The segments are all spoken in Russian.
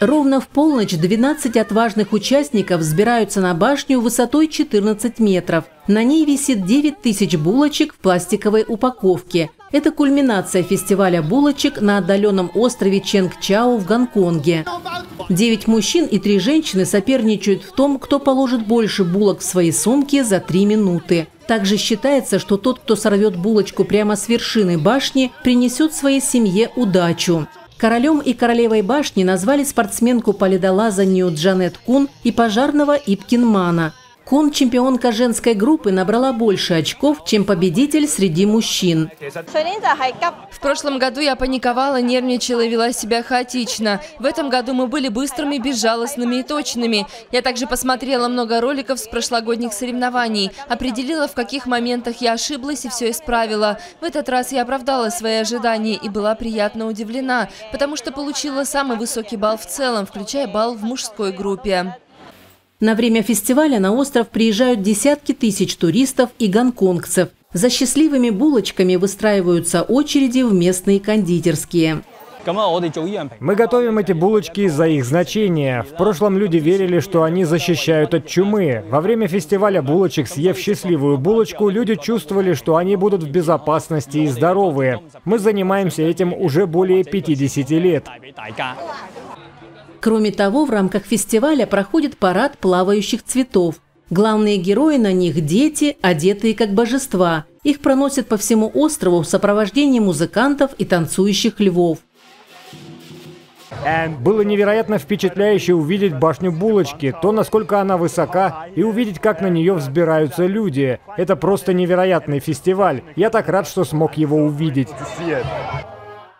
Ровно в полночь 12 отважных участников взбираются на башню высотой 14 метров. На ней висит 9 тысяч булочек в пластиковой упаковке. Это кульминация фестиваля булочек на отдаленном острове Ченгчао в Гонконге. Девять мужчин и три женщины соперничают в том, кто положит больше булок в свои сумки за три минуты. Также считается, что тот, кто сорвет булочку прямо с вершины башни, принесет своей семье удачу. Королем и королевой башни назвали спортсменку по ледолазанию Джанет Кун и пожарного Ипкин Мана. Кун, чемпионка женской группы, набрала больше очков, чем победитель среди мужчин. В прошлом году я паниковала, нервничала и вела себя хаотично. В этом году мы были быстрыми, безжалостными и точными. Я также посмотрела много роликов с прошлогодних соревнований, определила, в каких моментах я ошиблась и все исправила. В этот раз я оправдала свои ожидания и была приятно удивлена, потому что получила самый высокий балл в целом, включая балл в мужской группе. На время фестиваля на остров приезжают десятки тысяч туристов и гонконгцев. За счастливыми булочками выстраиваются очереди в местные кондитерские. Мы готовим эти булочки из-за их значения. В прошлом люди верили, что они защищают от чумы. Во время фестиваля булочек, съев счастливую булочку, люди чувствовали, что они будут в безопасности и здоровые. Мы занимаемся этим уже более 50 лет. Кроме того, в рамках фестиваля проходит парад плавающих цветов. Главные герои на них – дети, одетые как божества. Их проносят по всему острову в сопровождении музыкантов и танцующих львов. Было невероятно впечатляюще увидеть башню булочки, то, насколько она высока, и увидеть, как на нее взбираются люди. Это просто невероятный фестиваль. Я так рад, что смог его увидеть.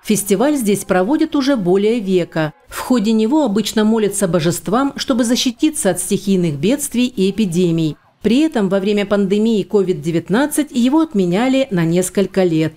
Фестиваль здесь проводят уже более века. В ходе него обычно молятся божествам, чтобы защититься от стихийных бедствий и эпидемий. При этом во время пандемии COVID-19 его отменяли на несколько лет.